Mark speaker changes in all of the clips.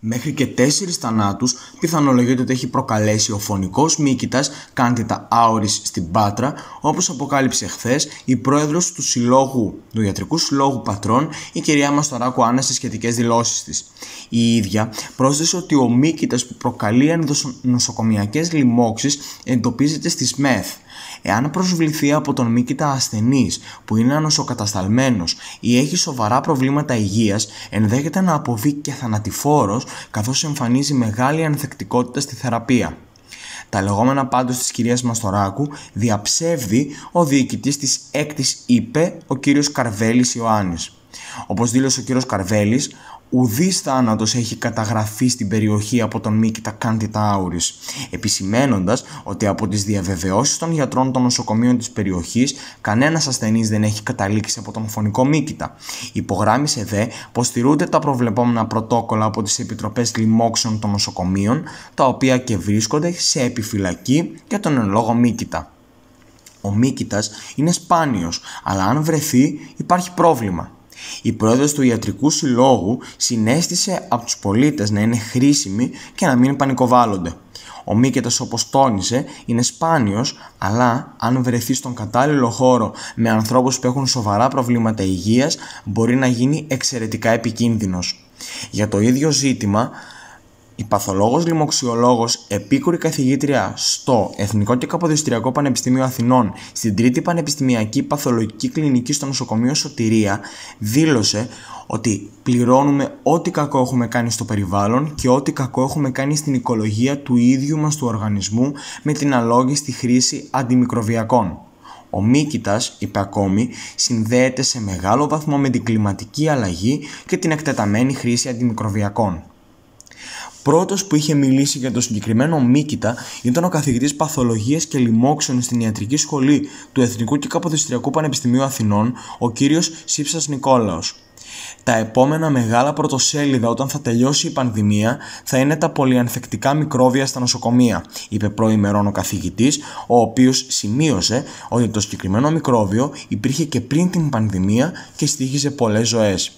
Speaker 1: Μέχρι και τέσσερις θανάτους πιθανολογείται ότι έχει προκαλέσει ο φωνικός μύκητας Κάντιτα Άουρη στην Πάτρα, όπως αποκάλυψε χθες η πρόεδρος του, συλλόγου, του Ιατρικού Συλλόγου Πατρών, η κυρία Μαστοράκου Άννα, στις σχετικές δηλώσεις της. Η ίδια πρόσθεσε ότι ο μύκητας που προκαλεί νοσοκομιακές λοιμώξεις εντοπίζεται στη ΣΜΕΘ. Εάν προσβληθεί από τον μύκητα ασθενής που είναι ανοσοκατασταλμένος ή έχει σοβαρά προβλήματα υγείας, ενδέχεται να αποβεί και θανατηφόρος καθώς εμφανίζει μεγάλη ανθεκτικότητα στη θεραπεία. Τα λεγόμενα πάντως της κυρίας Μαστοράκου διαψεύδει ο διοικητής της έκτης είπε ο κύριος Καρβέλης Ιωάννης. Όπως δήλωσε ο κύριος Καρβέλης, Ουδής θάνατος έχει καταγραφεί στην περιοχή από τον Μίκητα Κάντιτα Άουρη, επισημένοντας ότι από τις διαβεβαιώσεις των γιατρών των νοσοκομείων της περιοχής κανένας ασθενής δεν έχει καταλήξει από τον φωνικό Μίκητα. Υπογράμμισε δε πως στηρούνται τα προβλεπόμενα πρωτόκολλα από τις επιτροπές λοιμόξεων των νοσοκομείων, τα οποία και βρίσκονται σε επιφυλακή για τον εν λόγω Μίκητα. Ο Μίκητας είναι σπάνιος, αλλά αν βρεθεί υπάρχει πρόβλημα. Η πρόεδρος του Ιατρικού Συλλόγου συνέστησε από τους πολίτες να είναι χρήσιμοι και να μην πανικοβάλλονται. Ο Μίκετας όπως τόνισε είναι σπάνιος, αλλά αν βρεθεί στον κατάλληλο χώρο με ανθρώπους που έχουν σοβαρά προβλήματα υγείας μπορεί να γίνει εξαιρετικά επικίνδυνος. Για το ίδιο ζήτημα η παθολόγος λοιμοξιολόγος επίκουρη καθηγήτρια στο Εθνικό και Καποδιστριακό Πανεπιστήμιο Αθηνών στην Τρίτη Πανεπιστημιακή Παθολογική Κλινική στο νοσοκομείο Σωτηρία δήλωσε ότι πληρώνουμε ό,τι κακό έχουμε κάνει στο περιβάλλον και ό,τι κακό έχουμε κάνει στην οικολογία του ίδιου μας του οργανισμού με την αλόγιστη χρήση αντιμικροβιακών. Ο Μίκητας, είπε ακόμη, συνδέεται σε μεγάλο βαθμό με την κλιματική αλλαγή και την εκτεταμένη χρήση αντιμικροβιακών πρώτος που είχε μιλήσει για το συγκεκριμένο μύκητα ήταν ο καθηγητής παθολογίας και λοιμόξεων στην ιατρική σχολή του Εθνικού και Καποδιστριακού Πανεπιστημίου Αθηνών, ο κύριος Σύψας Νικόλαος. Τα επόμενα μεγάλα πρωτοσέλιδα όταν θα τελειώσει η πανδημία θα είναι τα πολυανθεκτικά μικρόβια στα νοσοκομεία, είπε προημερών ο καθηγητής, ο οποίος σημείωσε ότι το συγκεκριμένο μικρόβιο υπήρχε και πριν την πανδημία και στήχησε πολλές ζωές.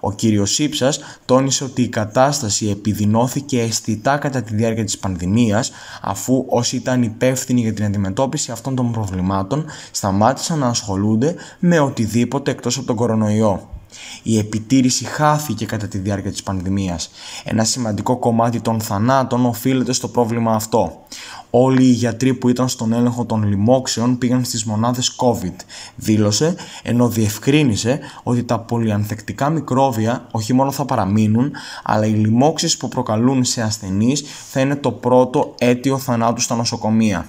Speaker 1: Ο κύριος Σύψας τόνισε ότι η κατάσταση επιδεινώθηκε αισθητά κατά τη διάρκεια της πανδημίας αφού όσοι ήταν υπεύθυνοι για την αντιμετώπιση αυτών των προβλημάτων σταμάτησαν να ασχολούνται με οτιδήποτε εκτός από τον κορονοϊό. Η επιτήρηση χάθηκε κατά τη διάρκεια της πανδημίας. Ένα σημαντικό κομμάτι των θανάτων οφείλεται στο πρόβλημα αυτό. Όλοι οι γιατροί που ήταν στον έλεγχο των λοιμόξεων πήγαν στις μονάδες COVID, δήλωσε, ενώ διευκρίνησε ότι τα πολυανθεκτικά μικρόβια όχι μόνο θα παραμείνουν, αλλά οι λοιμόξεις που προκαλούν σε ασθενείς θα είναι το πρώτο αίτιο θανάτου στα νοσοκομεία.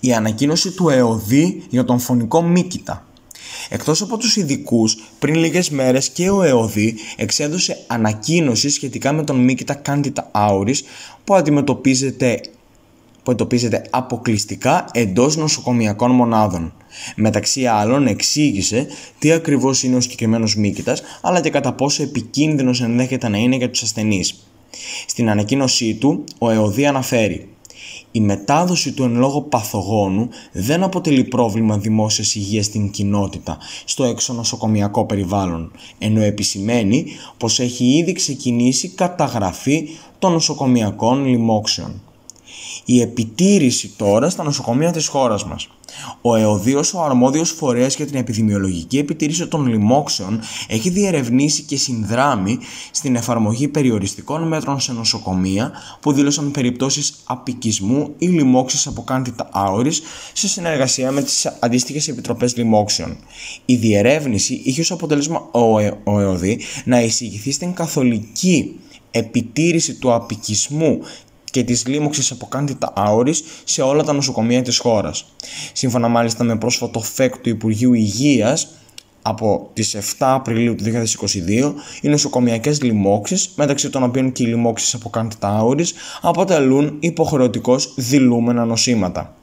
Speaker 1: Η ανακοίνωση του ΕΟΔΗ για τον φωνικό μύκητα Εκτός από τους ειδικούς, πριν λίγες μέρες και ο ΕΟΔΗ εξέδωσε ανακοίνωση σχετικά με τον Μίκητα Κάντιτα Άουρης που αντιμετωπίζεται που εντοπίζεται αποκλειστικά εντός νοσοκομιακών μονάδων. Μεταξύ άλλων εξήγησε τι ακριβώς είναι ο συγκεκριμένος μύκητας, αλλά και κατά πόσο επικίνδυνος ενδέχεται να είναι για τους ασθενείς. Στην ανακοίνωσή του, ο ΕΟΔΗ αναφέρει η μετάδοση του εν λόγω παθογόνου δεν αποτελεί πρόβλημα δημόσιας υγείας στην κοινότητα, στο έξω νοσοκομιακό περιβάλλον, ενώ επισημαίνει πως έχει ήδη ξεκινήσει καταγραφή των νοσοκομιακών λοιμόξεων η επιτήρηση τώρα στα νοσοκομεία της χώρας μας. Ο ΕΟΔΙΟΣ, ο αρμόδιος φορέας για την επιδημιολογική επιτήρηση των λοιμόξεων, έχει διερευνήσει και συνδράμει στην εφαρμογή περιοριστικών μέτρων σε νοσοκομεία που δήλωσαν περιπτώσεις απικισμού ή λοιμόξης από κάντιτα άωρης σε συνεργασία με τις αντίστοιχες επιτροπές λοιμόξεων. Η διερεύνηση είχε ως αποτέλεσμα ο ΕΟΔΗ να εισηγηθεί στην καθολική επιτήρηση του απικισμού και της λίμωξης από κάντιτα άωρης σε όλα τα νοσοκομεία της χώρας. Σύμφωνα μάλιστα με πρόσφατο ΦΕΚ του Υπουργείου Υγείας, από τις 7 Απριλίου του 2022, οι νοσοκομιακές λοιμώξεις, μεταξύ των οποίων και οι λοιμώξεις από κάντιτα άωρης, αποτελούν υποχρεωτικώς δηλούμενα νοσήματα.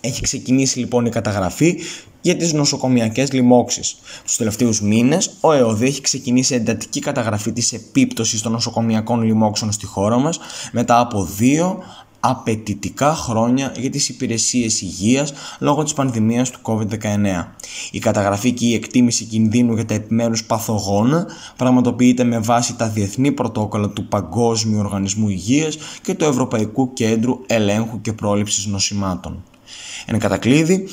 Speaker 1: Έχει ξεκινήσει λοιπόν η καταγραφή για τις νοσοκομιακές λοιμώξεις. Τους τελευταίους μήνες, ο ΕΟΔ έχει ξεκινήσει εντατική καταγραφή της επίπτωσης των νοσοκομιακών λοιμώξεων στη χώρα μας μετά από δύο απαιτητικά χρόνια για τις υπηρεσίες υγείας λόγω της πανδημίας του COVID-19. Η καταγραφή και η εκτίμηση κινδύνου για τα επιμέρους παθογόνα πραγματοποιείται με βάση τα διεθνή πρωτόκολλα του Παγκόσμιου Οργανισμού Υγείας και του Ευρωπαϊκού Κέντρου Ελέγχου και Πρόληψης Νοσημάτων. Εν κατακλείδη,